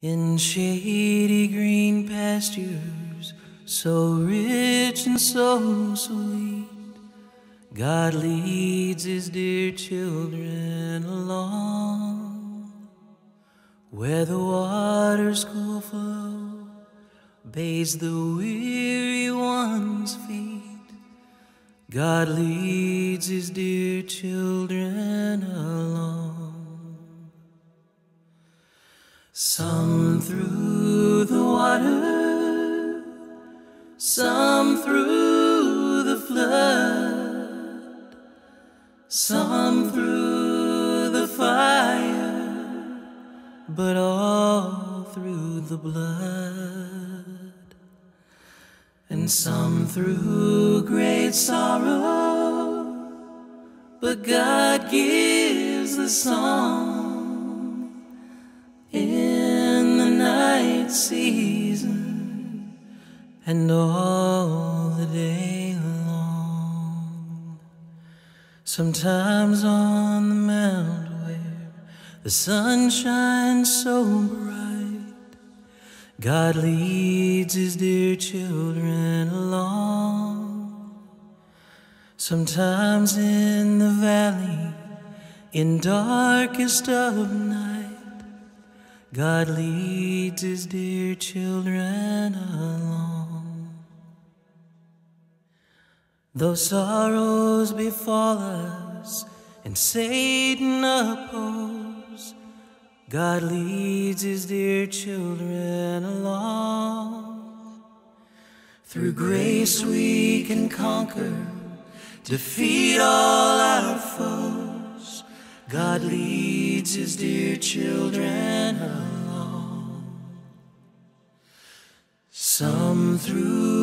In shady green pastures, so rich and so sweet, God leads his dear children along. Where the water's cool flow bathes the weary one's feet, God leads his dear children along. Through the water, some through the flood, some through the fire, but all through the blood, and some through great sorrow, but God gives the song and all the day long. Sometimes on the mount where the sun shines so bright, God leads his dear children along. Sometimes in the valley, in darkest of night, God leads his dear children along. Though sorrows befall us and Satan oppose, God leads his dear children along. Through grace we can conquer, defeat all our foes. God leads his dear children along. Some through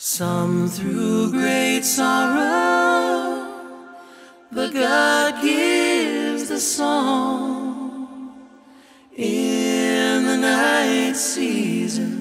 Some through great sorrow but God gives the song in the night sea.